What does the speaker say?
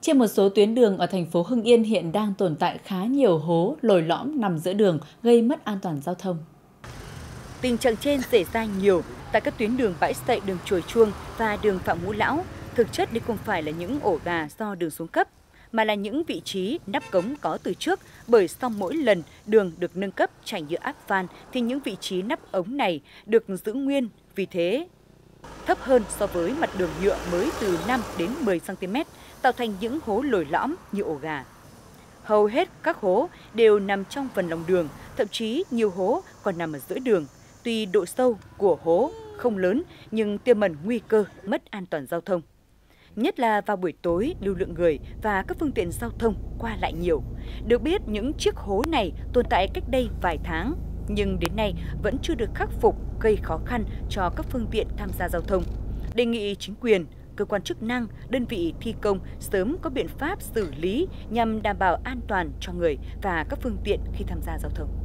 Trên một số tuyến đường ở thành phố Hưng Yên hiện đang tồn tại khá nhiều hố, lồi lõm nằm giữa đường gây mất an toàn giao thông. Tình trạng trên xảy ra nhiều tại các tuyến đường bãi sậy đường Chùa Chuông và đường Phạm Ngũ Lão. Thực chất đây không phải là những ổ gà do đường xuống cấp, mà là những vị trí nắp cống có từ trước bởi sau mỗi lần đường được nâng cấp chảy nhựa áp van thì những vị trí nắp ống này được giữ nguyên, vì thế thấp hơn so với mặt đường nhựa mới từ 5 đến 10 cm, tạo thành những hố lồi lõm như ổ gà. Hầu hết các hố đều nằm trong phần lòng đường, thậm chí nhiều hố còn nằm ở giữa đường. Tuy độ sâu của hố không lớn nhưng tiềm ẩn nguy cơ mất an toàn giao thông nhất là vào buổi tối lưu lượng người và các phương tiện giao thông qua lại nhiều. Được biết những chiếc hố này tồn tại cách đây vài tháng nhưng đến nay vẫn chưa được khắc phục gây khó khăn cho các phương tiện tham gia giao thông. Đề nghị chính quyền, cơ quan chức năng, đơn vị thi công sớm có biện pháp xử lý nhằm đảm bảo an toàn cho người và các phương tiện khi tham gia giao thông.